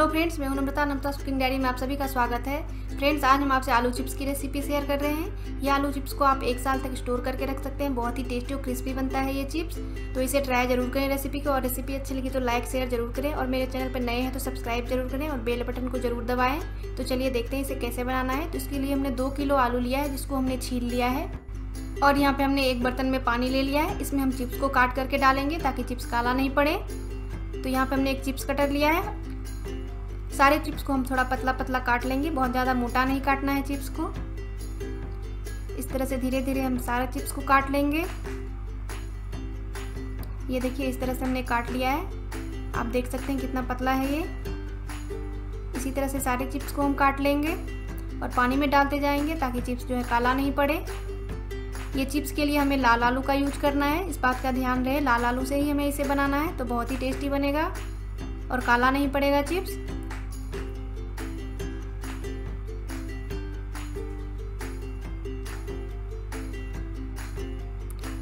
Hello friends, मैं हूँ नम्रता नम्रता cooking diary में आप सभी का स्वागत है। फ्रेंड्स, आज हम आपसे आलू चिप्स की रेसिपी शेयर कर रहे हैं। ये आलू चिप्स को आप एक साल तक स्टोर करके रख सकते हैं। बहुत ही टेस्टी और क्रिस्पी बनता है ये चिप्स तो इसे ट्राई ज़रूर करें रेसिपी को। और रेसिपी अच्छी लगी तो लाइक शेयर ज़रूर करें। और मेरे चैनल पर नए हैं तो सब्सक्राइब ज़रूर करें और बेल बटन को ज़रूर दबाएँ। तो चलिए देखते हैं इसे कैसे बनाना है। तो इसके लिए हमने दो किलो आलू लिया है, जिसको हमने छील लिया है। और यहाँ पे हमने एक बर्तन में पानी ले लिया है। इसमें हम चिप्स को काट करके डालेंगे ताकि चिप्स काला नहीं पड़े। तो यहाँ पे हमने एक चिप्स कटर लिया है। सारे चिप्स को हम थोड़ा पतला पतला काट लेंगे। बहुत ज़्यादा मोटा नहीं काटना है चिप्स को। इस तरह से धीरे धीरे हम सारे चिप्स को काट लेंगे। ये देखिए, इस तरह से हमने काट लिया है। आप देख सकते हैं कितना पतला है ये। इसी तरह से सारे चिप्स को हम काट लेंगे और पानी में डालते जाएँगे ताकि चिप्स जो है काला नहीं पड़े। ये चिप्स के लिए हमें लाल आलू का यूज़ करना है। इस बात का ध्यान रहे, लाल आलू से ही हमें इसे बनाना है तो बहुत ही टेस्टी बनेगा और काला नहीं पड़ेगा चिप्स।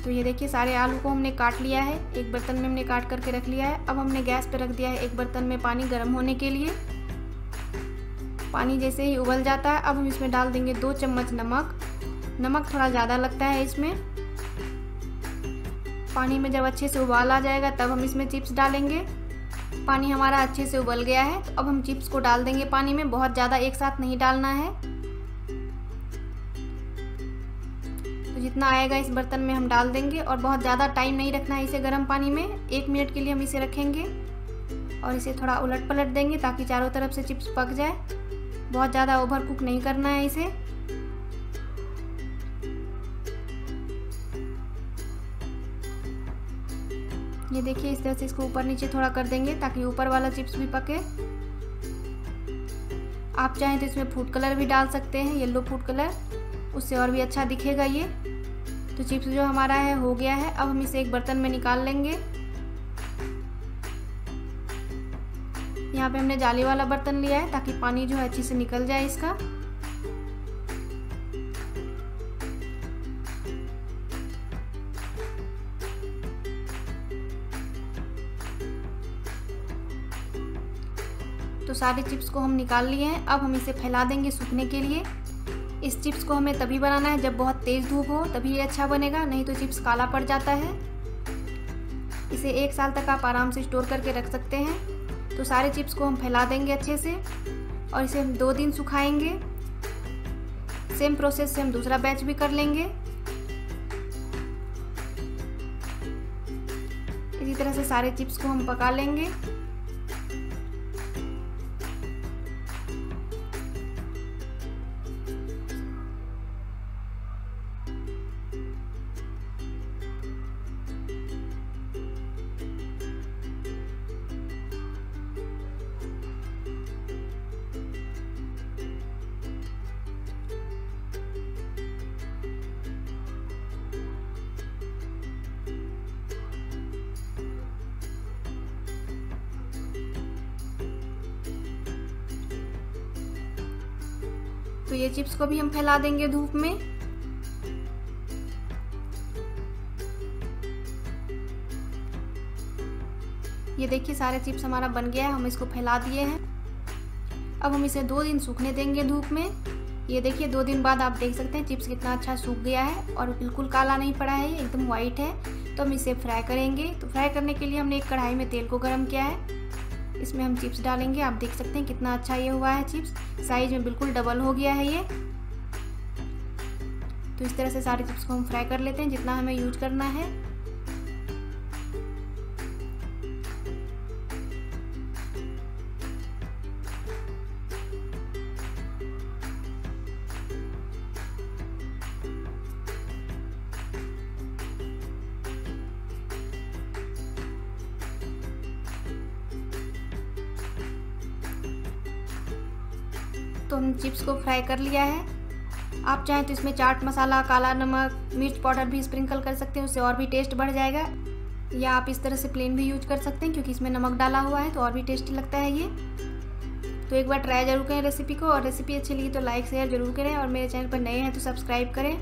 तो ये देखिए, सारे आलू को हमने काट लिया है। एक बर्तन में हमने काट करके रख लिया है। अब हमने गैस पर रख दिया है एक बर्तन में पानी गर्म होने के लिए। पानी जैसे ही उबल जाता है, अब हम इसमें डाल देंगे दो चम्मच नमक। नमक थोड़ा ज़्यादा लगता है इसमें। पानी में जब अच्छे से उबाल आ जाएगा, तब हम इसमें चिप्स डालेंगे। पानी हमारा अच्छे से उबल गया है तो अब हम चिप्स को डाल देंगे पानी में। बहुत ज़्यादा एक साथ नहीं डालना है। तो जितना आएगा इस बर्तन में हम डाल देंगे और बहुत ज़्यादा टाइम नहीं रखना है इसे गर्म पानी में। एक मिनट के लिए हम इसे रखेंगे और इसे थोड़ा उलट पलट देंगे ताकि चारों तरफ़ से चिप्स पक जाए। बहुत ज़्यादा ओवर कुक नहीं करना है इसे। ये देखिए, इस तरह से इसको ऊपर नीचे थोड़ा कर देंगे ताकि ऊपर वाला चिप्स भी पके। आप चाहें तो इसमें फ़ूड कलर भी डाल सकते हैं, येलो फ़ूड कलर। उससे और भी अच्छा दिखेगा ये। तो चिप्स जो हमारा है, हो गया है। अब हम इसे एक बर्तन में निकाल लेंगे। यहाँ पे हमने जाली वाला बर्तन लिया है, ताकि पानी जो है अच्छे से निकल जाए इसका। तो सारे चिप्स को हम निकाल लिए हैं। अब हम इसे फैला देंगे सूखने के लिए। इस चिप्स को हमें तभी बनाना है जब बहुत तेज़ धूप हो, तभी ये अच्छा बनेगा, नहीं तो चिप्स काला पड़ जाता है। इसे एक साल तक आप आराम से स्टोर करके रख सकते हैं। तो सारे चिप्स को हम फैला देंगे अच्छे से, और इसे हम दो दिन सुखाएँगे। सेम प्रोसेस से हम दूसरा बैच भी कर लेंगे। इसी तरह से सारे चिप्स को हम पका लेंगे। तो ये चिप्स को भी हम फैला देंगे धूप में। ये देखिए, सारे चिप्स हमारा बन गया है, हम इसको फैला दिए हैं। अब हम इसे दो दिन सूखने देंगे धूप में। ये देखिए, दो दिन बाद आप देख सकते हैं चिप्स कितना अच्छा सूख गया है और बिल्कुल काला नहीं पड़ा है एकदम वाइट है। तो हम इसे फ्राई करेंगे। तो फ्राई करने के लिए हमने एक कढ़ाई में तेल को गर्म किया है। इसमें हम चिप्स डालेंगे। आप देख सकते हैं कितना अच्छा ये हुआ है चिप्स। साइज़ में बिल्कुल डबल हो गया है ये। तो इस तरह से सारे चिप्स को हम फ्राई कर लेते हैं, जितना हमें यूज़ करना है। तो हम चिप्स को फ्राई कर लिया है। आप चाहें तो इसमें चाट मसाला, काला नमक, मिर्च पाउडर भी स्प्रिंकल कर सकते हैं, उससे और भी टेस्ट बढ़ जाएगा। या आप इस तरह से प्लेन भी यूज़ कर सकते हैं, क्योंकि इसमें नमक डाला हुआ है तो और भी टेस्टी लगता है ये। तो एक बार ट्राई ज़रूर करें रेसिपी को, और रेसिपी अच्छी लगी तो लाइक शेयर ज़रूर करें, और मेरे चैनल पर नए हैं तो सब्सक्राइब करें।